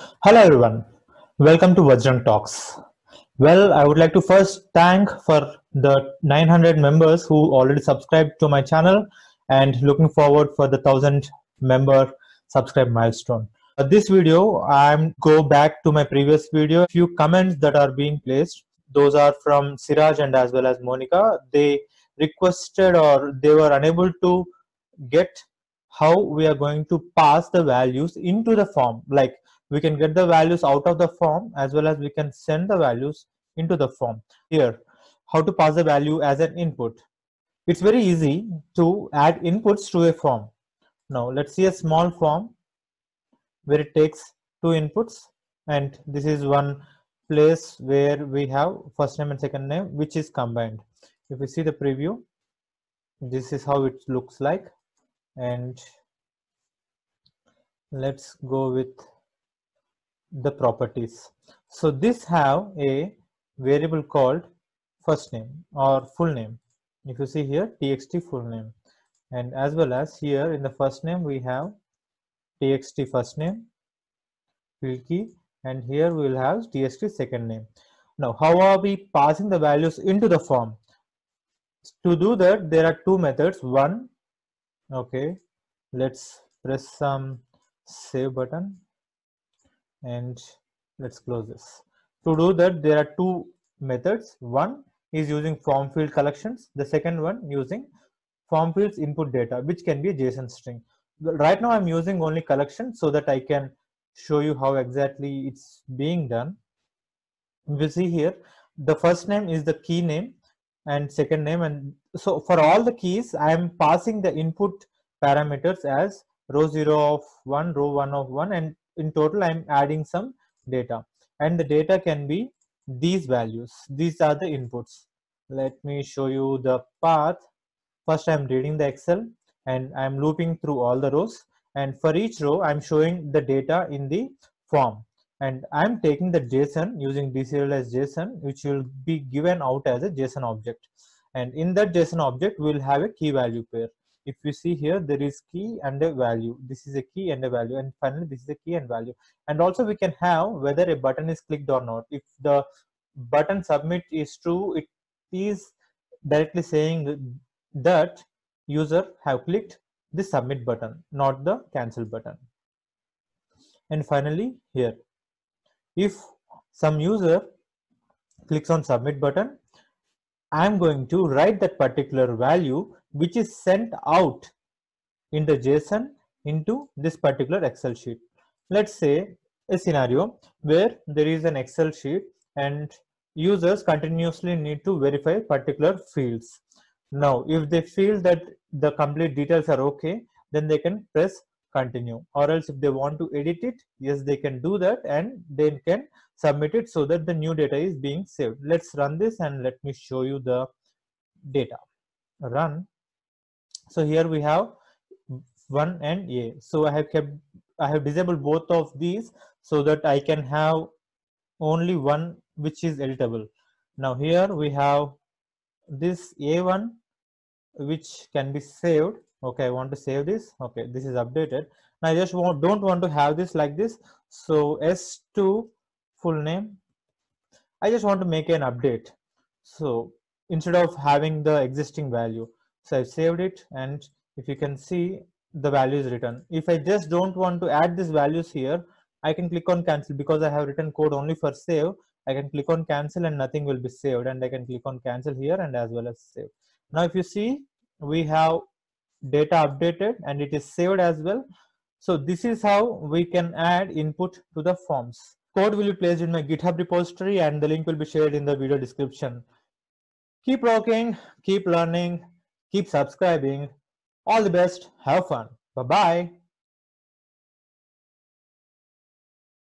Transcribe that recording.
Hello everyone, welcome to Vajrang Talks. Well, I would like to first thank for the 900 members who already subscribed to my channel and looking forward for the 1000 member subscribe milestone. Uh, this video, I'm go back to my previous video. A few comments that are being placed, those are from Siraj and as well as Monica. They requested or they were unable to get how we are going to pass the values into the form like we can get the values out of the form as well as we can send the values into the form. Here how to pass the value as an input. It's very easy to add inputs to a form. Now let's see a small form where it takes two inputs and this is one place where we have first name and second name which is combined. If we see the preview this is how it looks like. And let's go with the properties. So this have a variable called first name or full name. If you see here txt full name. And as well as here in the first name we have txt first name field key and here we will have txt second name. Now how are we passing the values into the form? To do that there are two methods. One okay let's press some save button and let's close this. To do that there are two methods. One is using form field collections. The second one using form fields input data which can be a json string. Right now i'm using only collection so that i can show you how exactly it's being done. We see here the first name is the key name and second name. And so for all the keys i am passing the input parameters as row 0 of 1 row 1 of 1 and in total i'm adding some data. And the data can be these values. These are the inputs. Let me show you the path. First i'm reading the excel and i'm looping through all the rows. And for each row i'm showing the data in the form. And i'm taking the json using deserialized json which will be given out as a json object. And in that json object we'll have a key value pair if you see here there is key and a value. This is a key and a value. And finally this is a key and value. And also we can have whether a button is clicked or not. If the button submit is true it is directly saying that user have clicked the submit button not the cancel button. And finally here. If some user clicks on submit button i'm going to write that particular value which is sent out in the JSON into this particular Excel sheet. Let's say a scenario where there is an Excel sheet and users continuously need to verify particular fields. Now, if they feel that the complete details are okay, then they can press continue or else if they want to edit it, yes, they can do that and they can submit it so that the new data is being saved. Let's run this and let me show you the data. Run so here we have 1 and a. So i have kept i have disabled both of these so that i can have only one which is editable. Now here we have this a1 which can be saved. Okay i want to save this. Okay this is updated. Now i just want, don't want to have this like this. So s2 full name. I just want to make an update. So instead of having the existing value so I've saved it and if you can see the value is written. If I just don't want to add these values here, I can click on cancel because I have written code only for save. I can click on cancel and nothing will be saved and I can click on cancel here and as well as save. Now if you see we have data updated and it is saved as well. So this is how we can add input to the forms. Code will be placed in my GitHub repository and the link will be shared in the video description. Keep working, keep learning, keep subscribing. All the best. Have fun. Bye bye.